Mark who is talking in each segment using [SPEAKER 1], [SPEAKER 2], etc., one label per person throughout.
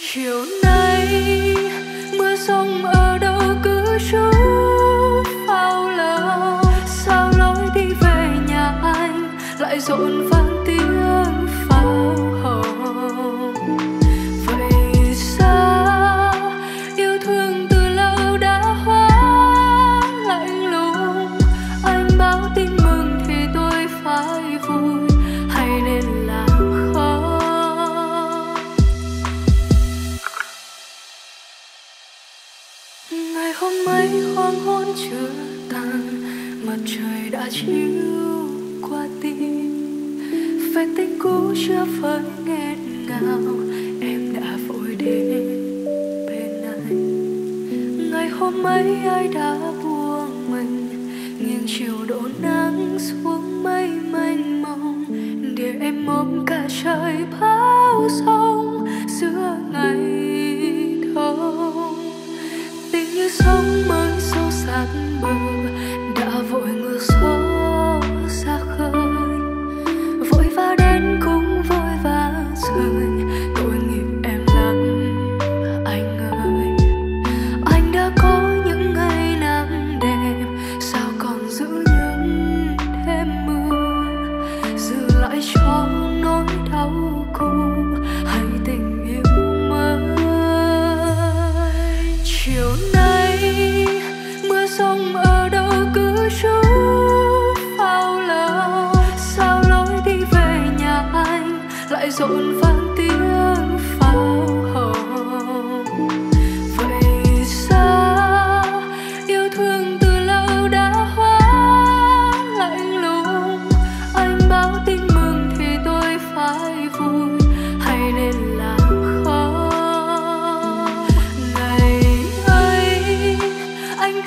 [SPEAKER 1] chiều nay, mưa rông ở đâu cứ chút phao lờ. Sao lối đi về nhà anh lại rộn vang? Cũ chưa phải nghẹn ngào, em đã vội đến bên anh. Ngày hôm ấy ai đã buông mình nghiêng chiều đổ nắng xuống mây mênh mông, để em ôm cả trời bao sông giữa ngày thông tình như sóng mới sâu sắc bờ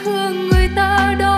[SPEAKER 1] thương
[SPEAKER 2] người
[SPEAKER 3] ta đó.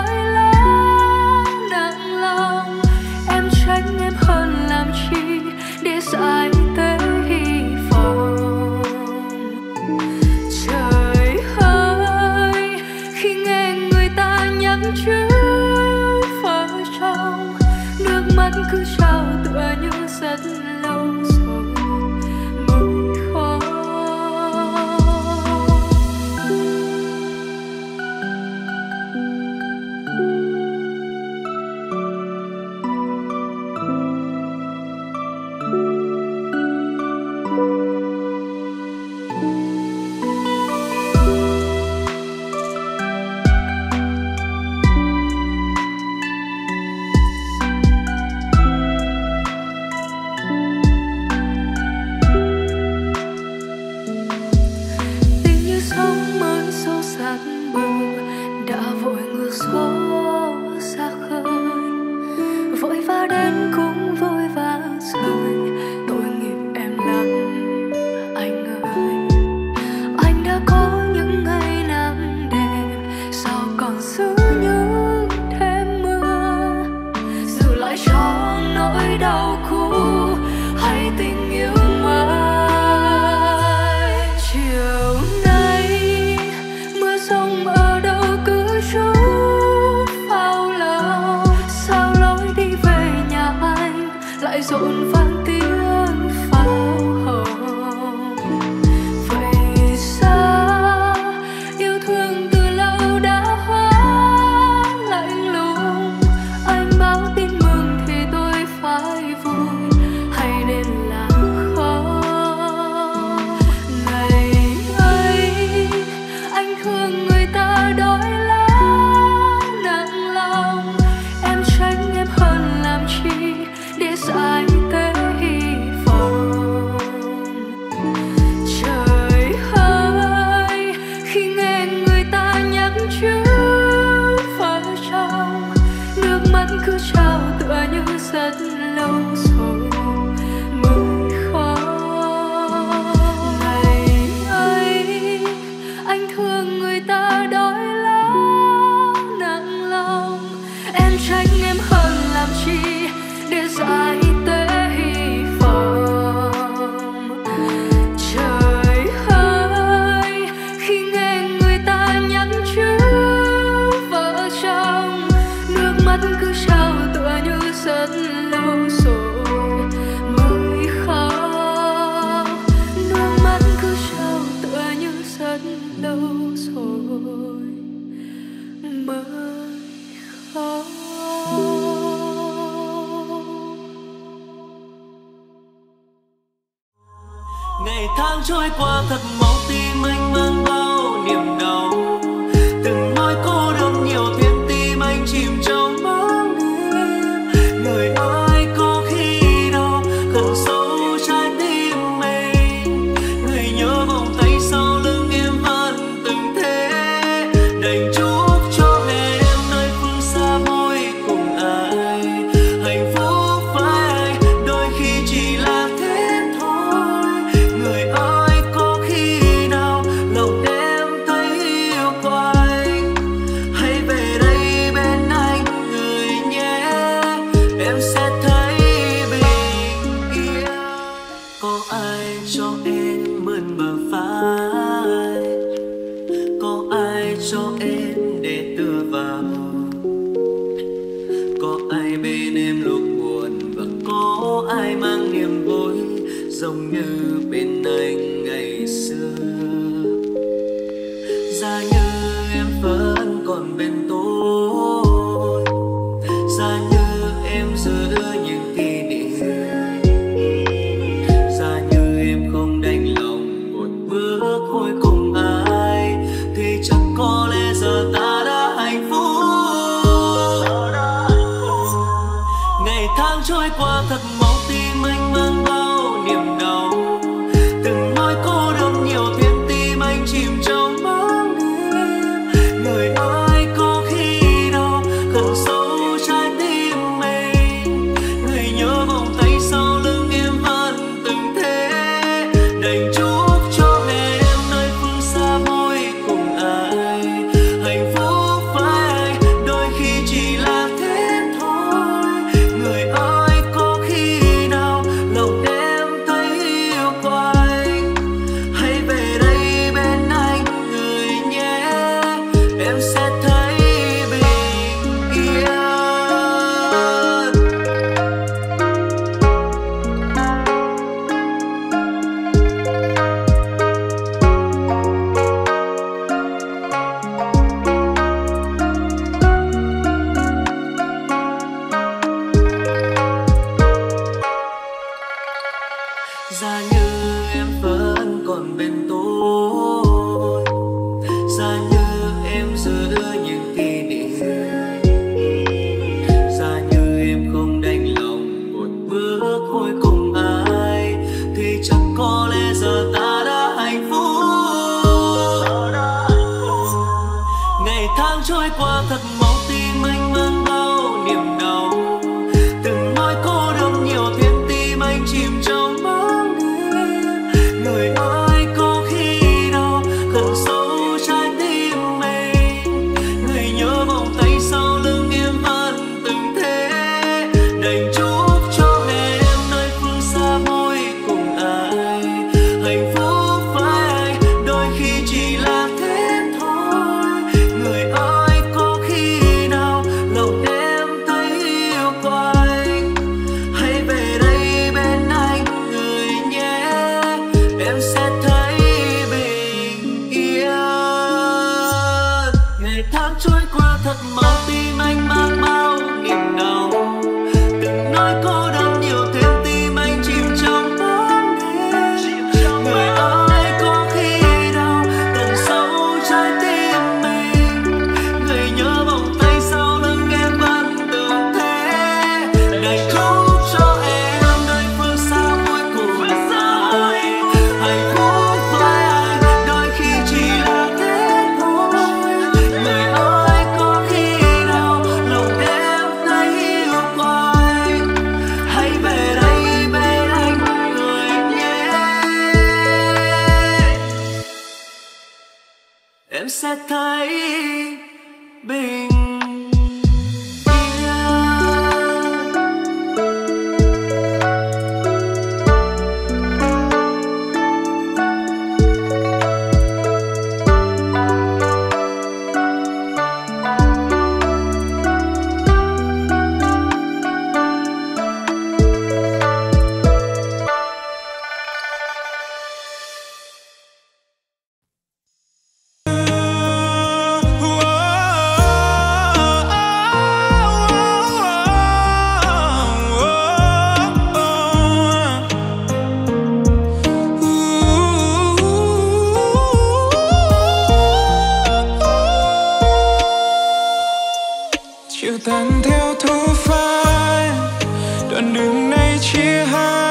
[SPEAKER 3] Đường này chia hai.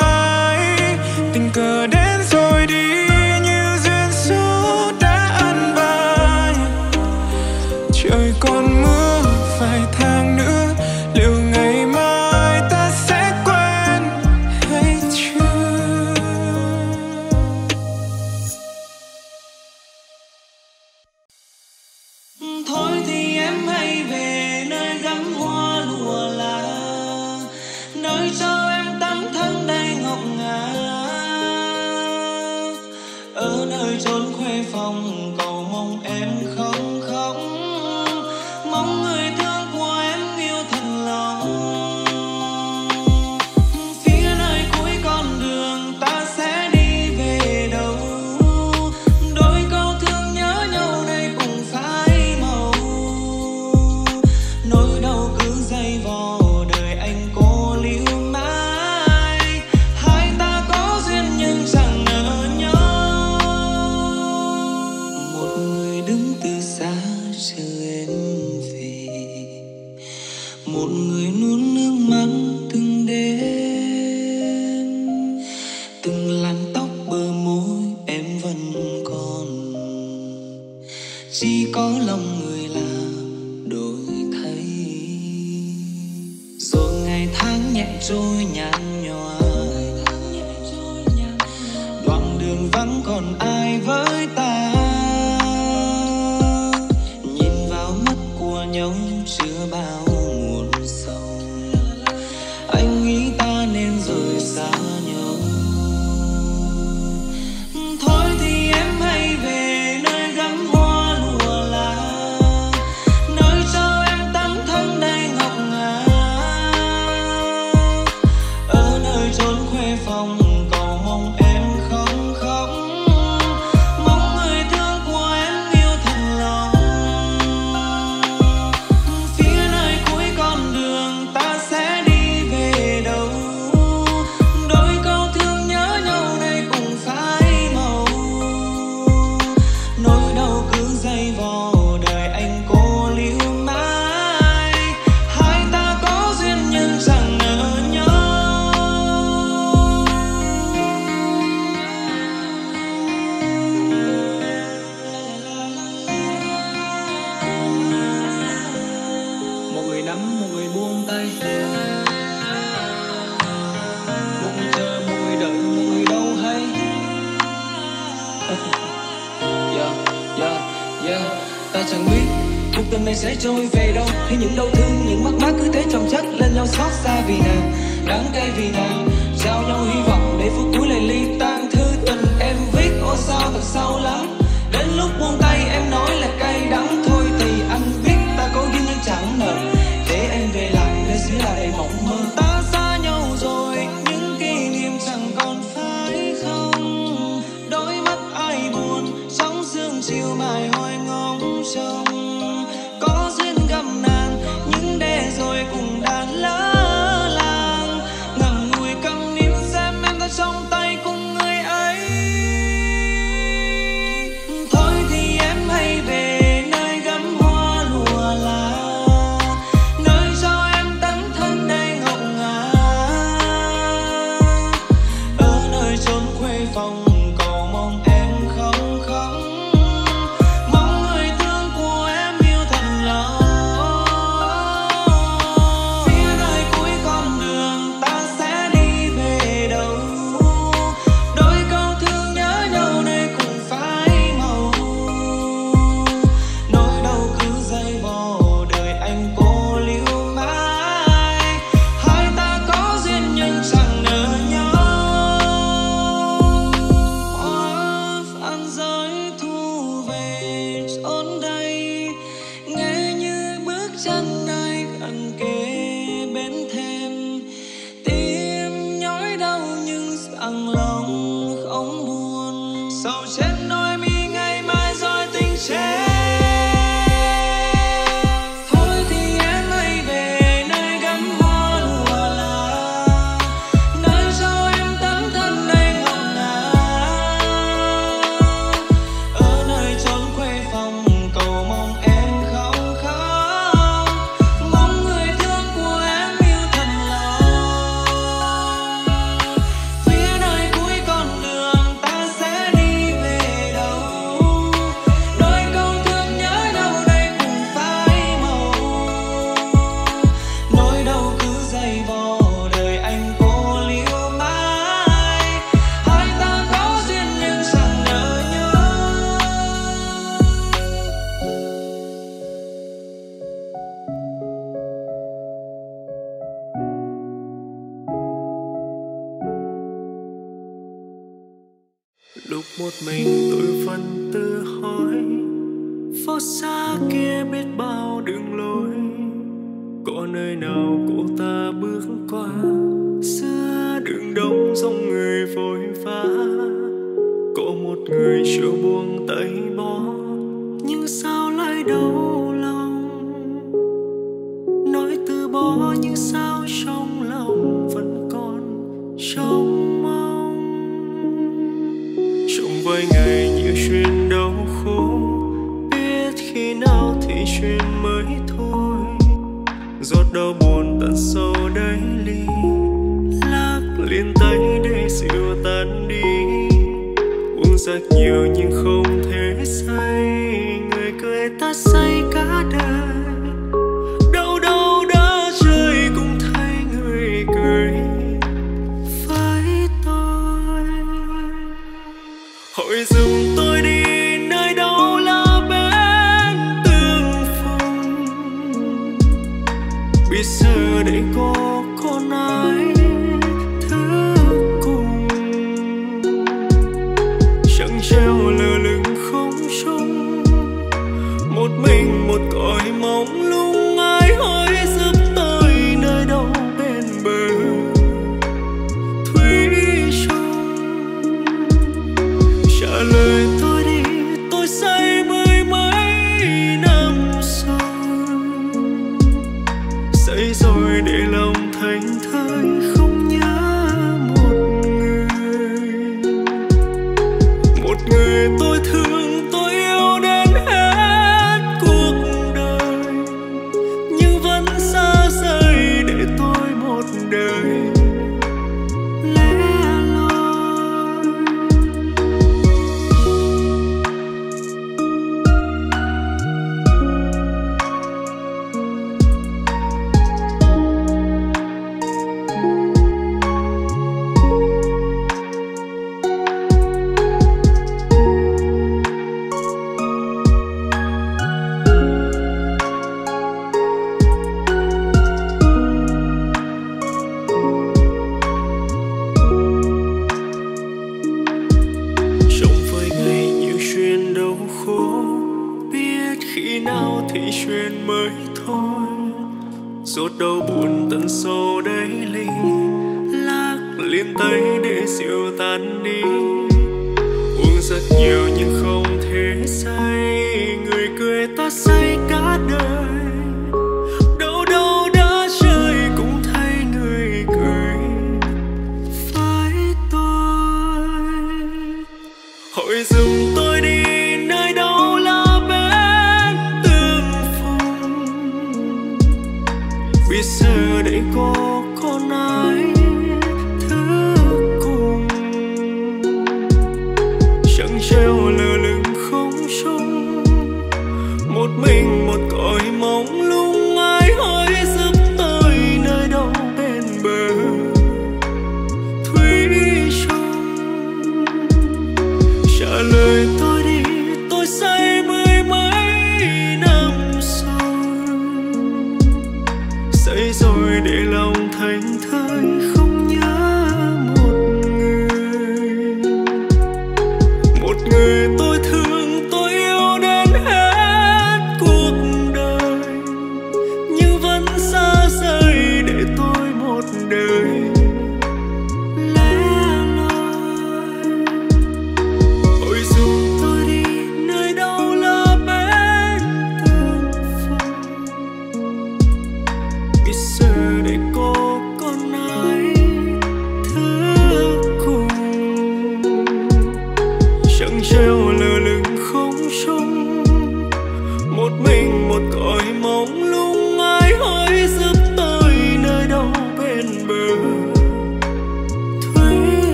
[SPEAKER 3] Rất nhiều nhưng không thể say.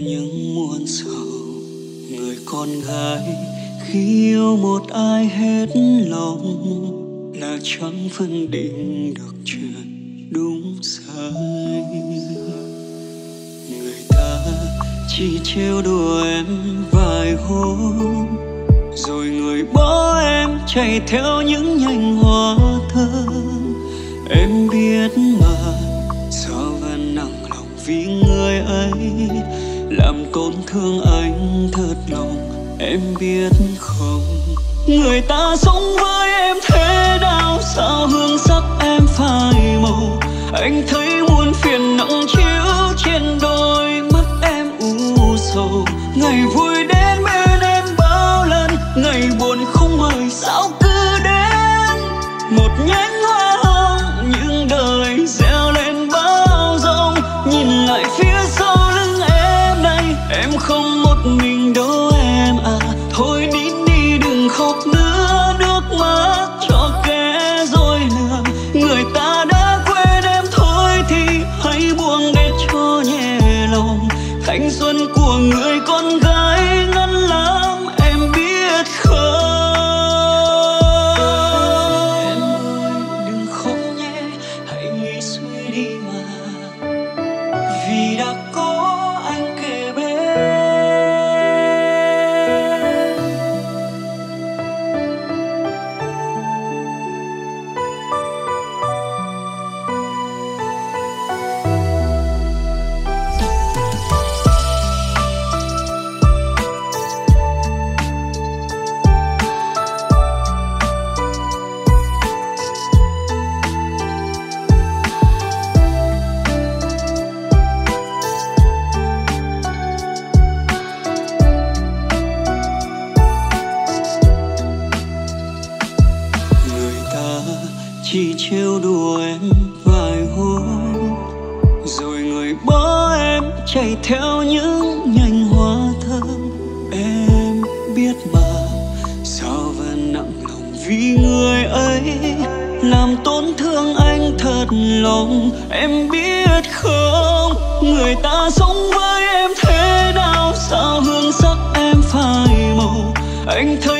[SPEAKER 4] những muôn sầu. Người con gái, khi yêu một ai hết lòng, là chẳng phân định được chuyện đúng sai. Người ta chỉ trêu đùa em vài hôm, rồi người bỏ em chạy theo những nhành hoa thơm. Em biết mà, do vẫn nặng lòng vì người ấy làm tổn thương anh thật lòng, em biết không? Người ta sống với em thế nào? sao hương sắc em phai màu? Anh thấy muôn phiền nặng chiếu trên đôi mắt em u sầu. Ngày vui chỉ trêu đùa em vài hôm, rồi người bỏ em chạy theo những nhành hoa thơm. Em biết mà, sao vẫn nặng lòng vì người ấy làm tổn thương anh thật lòng. Em biết không, người ta sống với em thế nào, sao hương sắc em phai màu. Anh thấy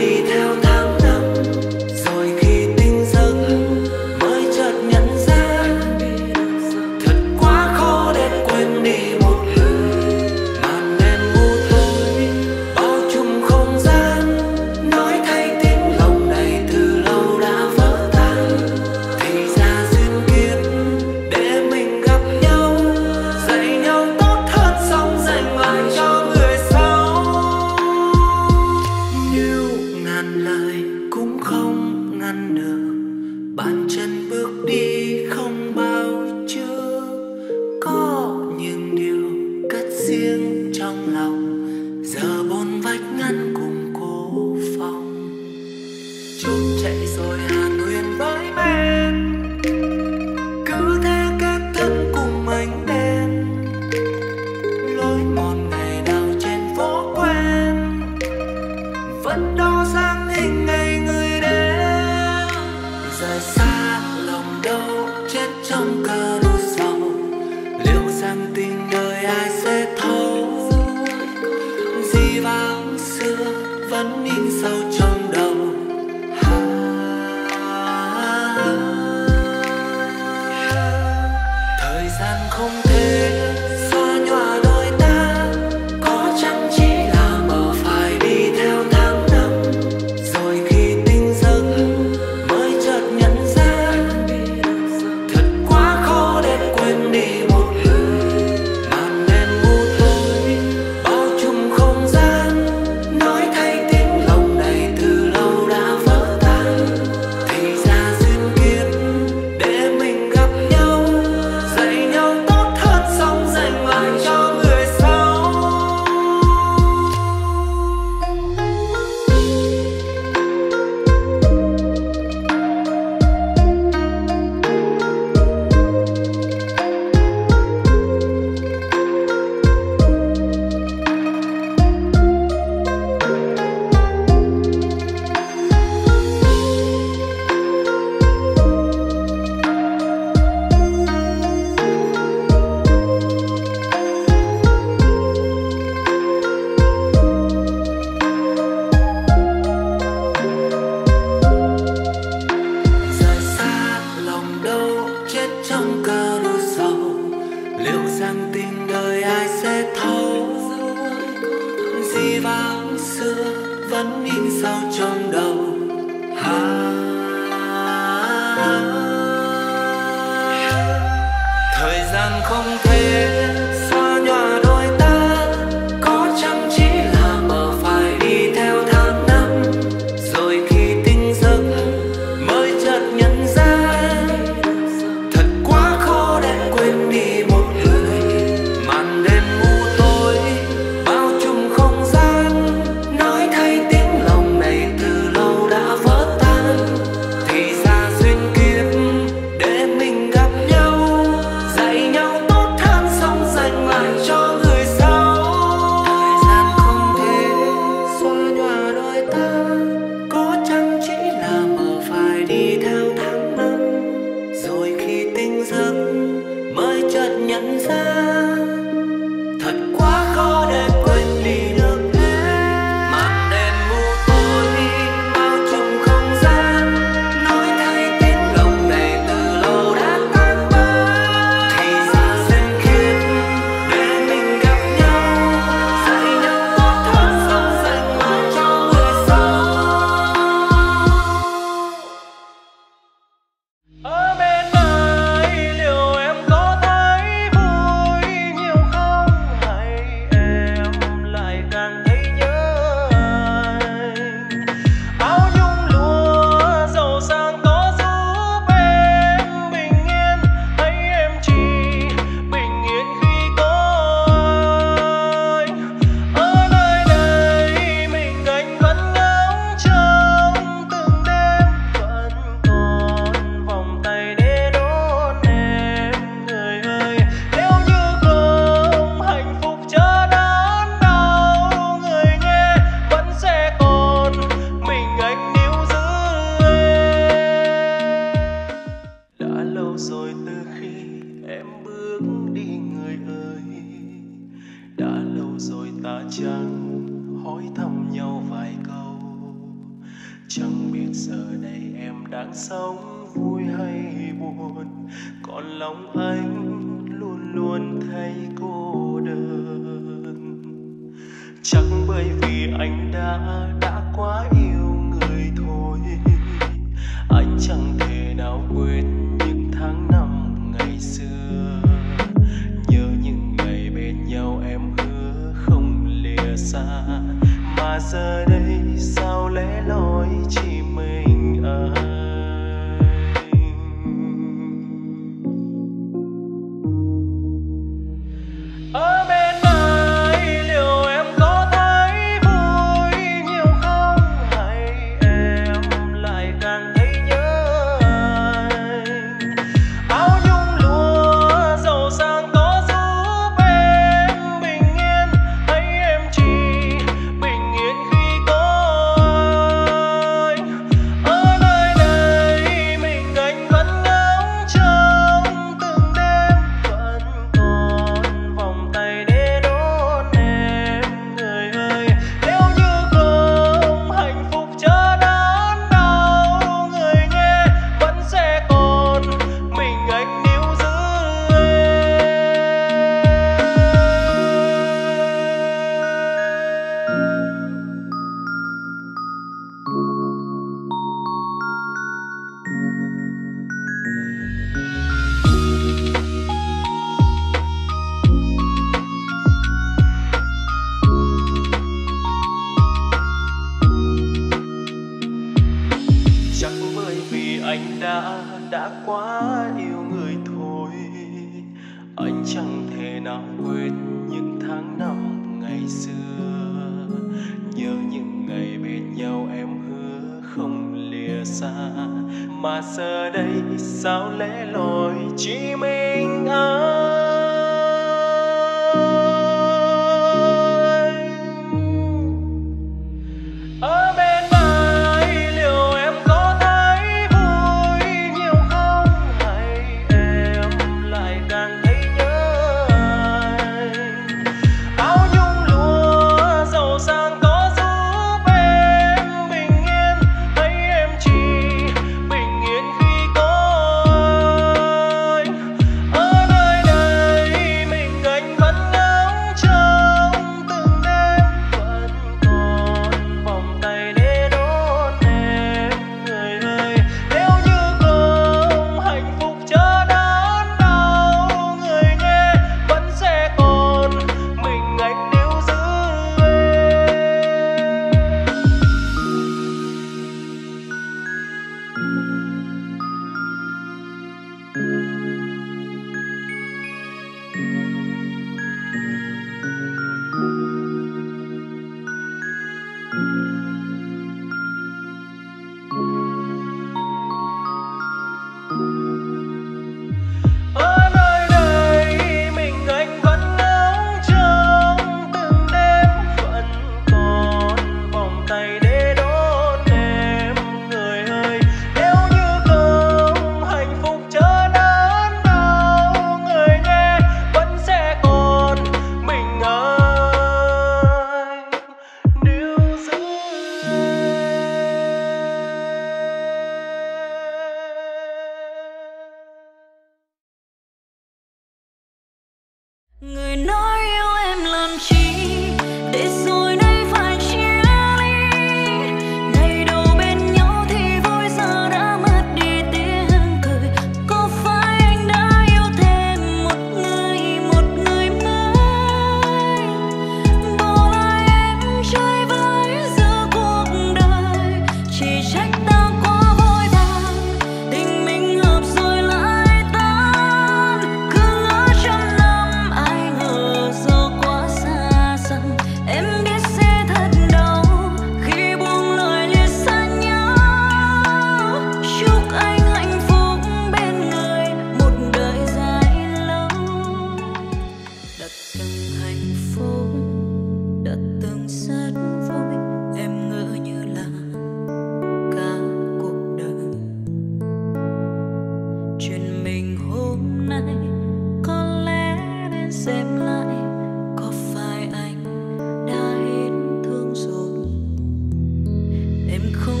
[SPEAKER 4] em không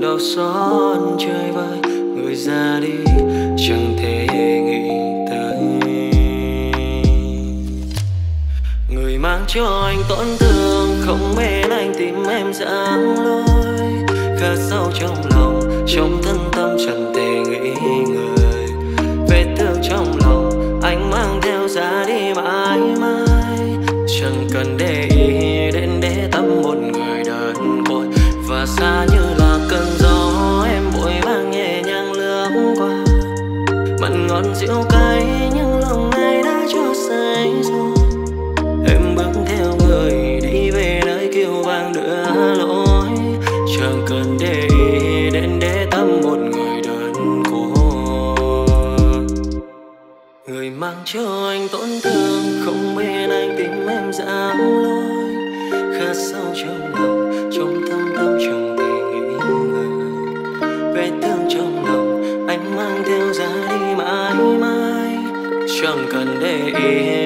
[SPEAKER 5] đau xót chơi vơi người ra đi, chẳng thể nghĩ tới. Người mang cho anh tổn thương, không bên anh tìm em dáng lối. Khá sâu trong lòng, trong thân tâm chẳng thể nghĩ người vết thương trong lòng, anh mang theo ra đi mãi mãi. rượu cay, nhưng lòng ai đã cho say rồi? Em bước theo người đi về nơi kêu vang đưa lỗi chẳng cần để ý đến để tâm một người đơn côi người mang cho anh tổn thương. Không bên anh tìm em
[SPEAKER 2] dám lưu in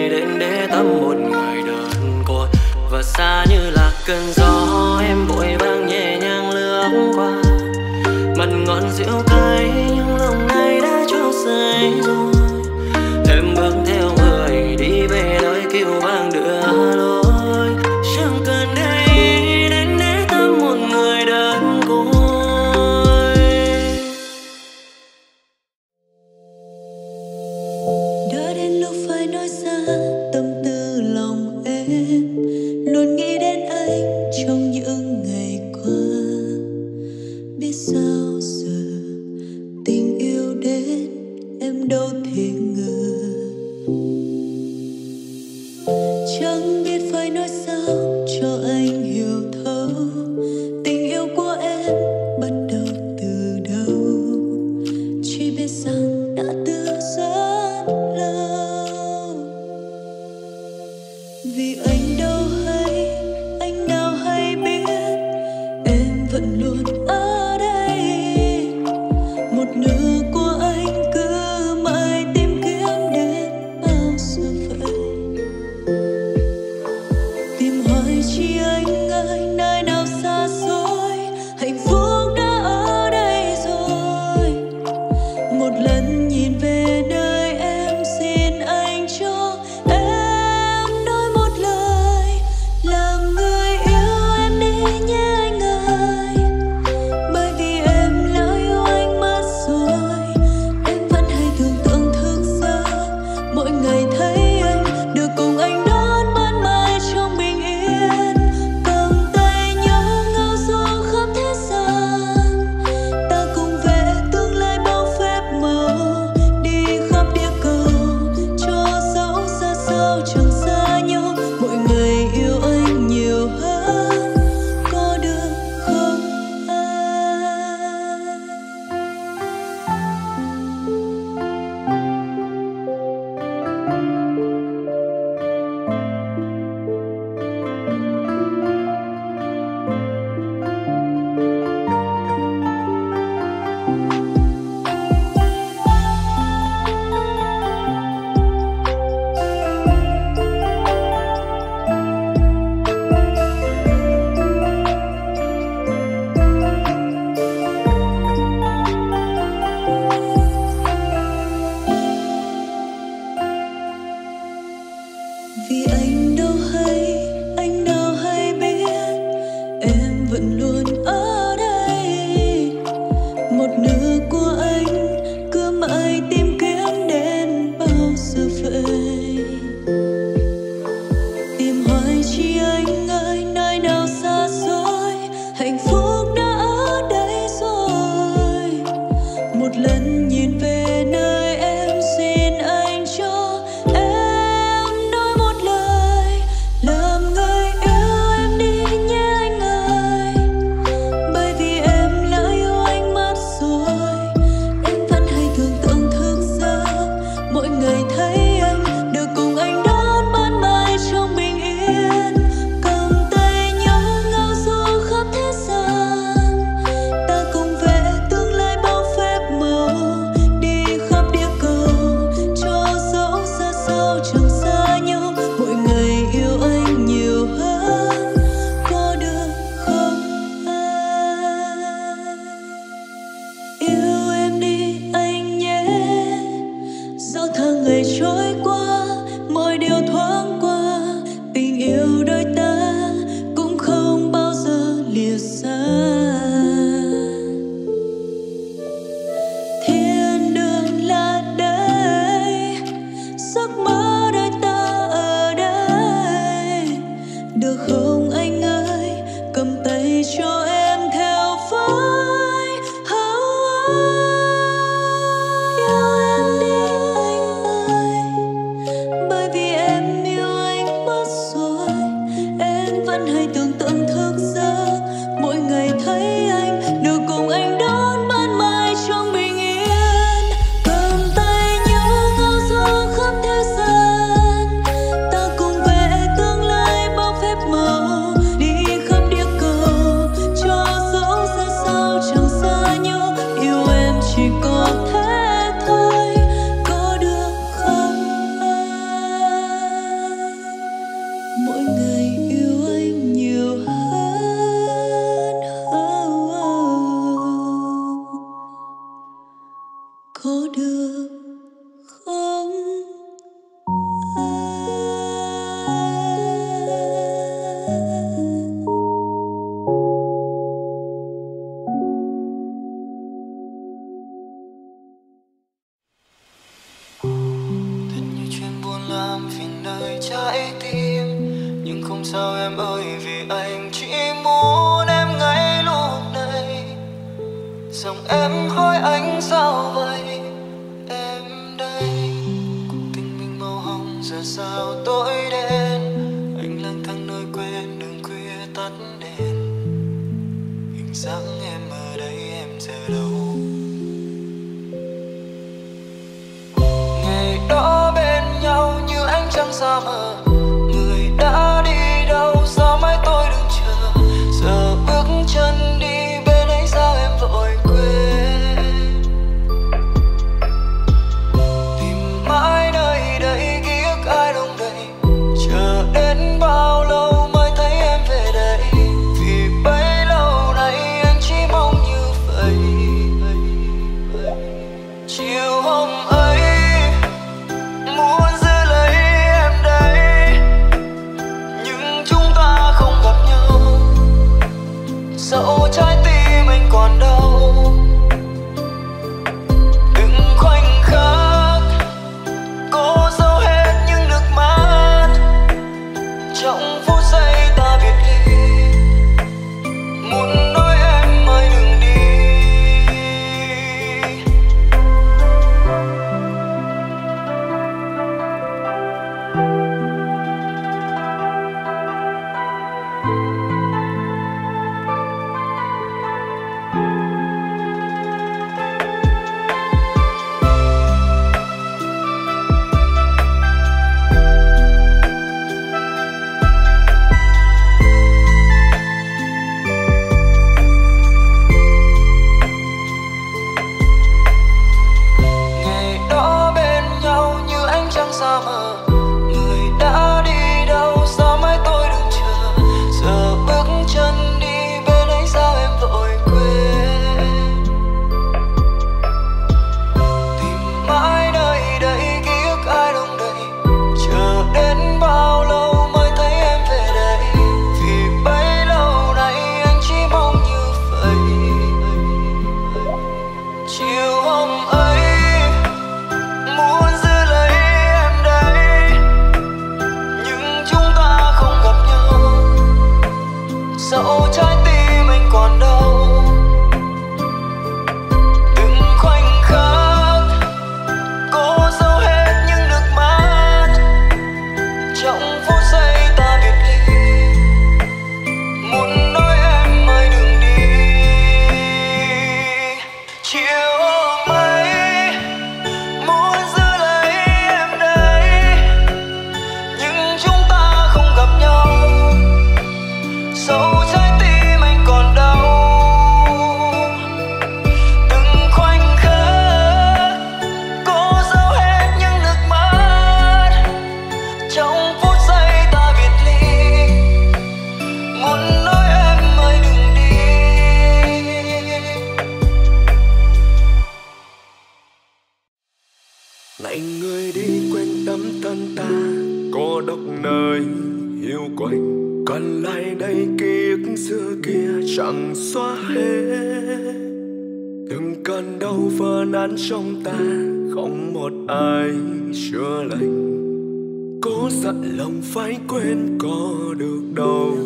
[SPEAKER 2] dặn lòng phải quên có được đâu.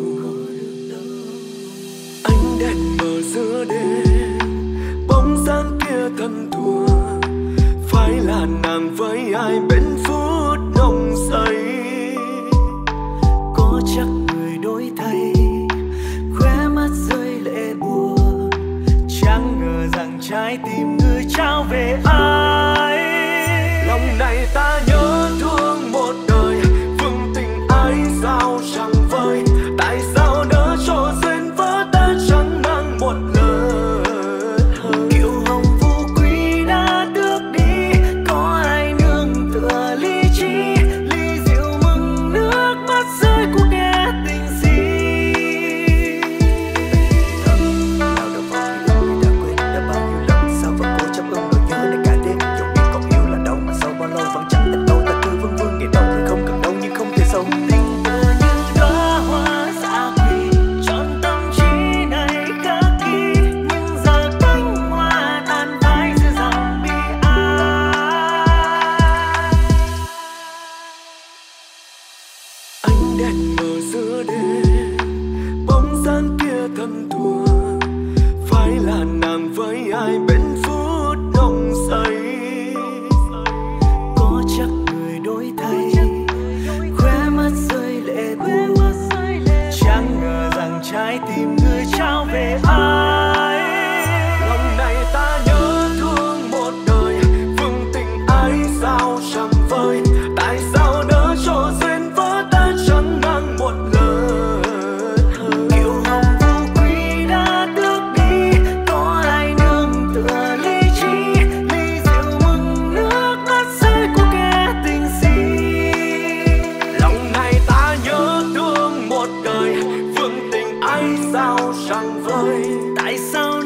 [SPEAKER 2] Anh đèn mờ giữa đêm, bóng dáng kia thân thua phải là nàng với ai bên phút nồng say?
[SPEAKER 4] Có chắc người đổi thay, khóe mắt rơi lệ buồn chẳng ngờ rằng trái tim người trao về ai?
[SPEAKER 2] sao sang vơi tại sao